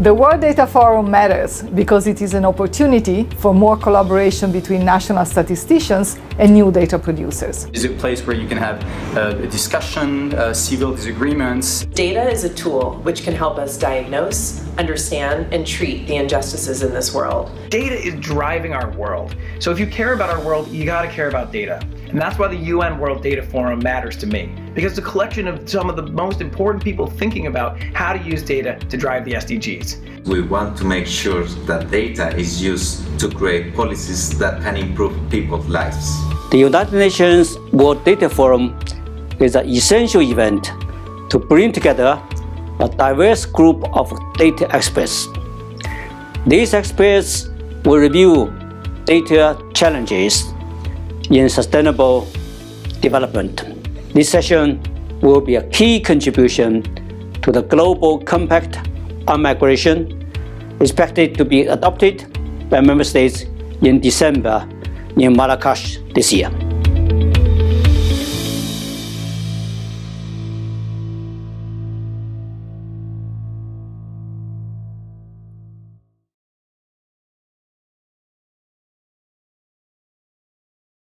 The World Data Forum matters because it is an opportunity for more collaboration between national statisticians and new data producers. It's a place where you can have uh, a discussion, uh, civil disagreements. Data is a tool which can help us diagnose, understand, and treat the injustices in this world. Data is driving our world. So if you care about our world, you gotta care about data. And that's why the UN World Data Forum matters to me, because it's a collection of some of the most important people thinking about how to use data to drive the SDGs. We want to make sure that data is used to create policies that can improve people's lives. The United Nations World Data Forum is an essential event to bring together a diverse group of data experts. These experts will review data challenges in sustainable development. This session will be a key contribution to the Global Compact on Migration, expected to be adopted by member states in December in Marrakesh this year.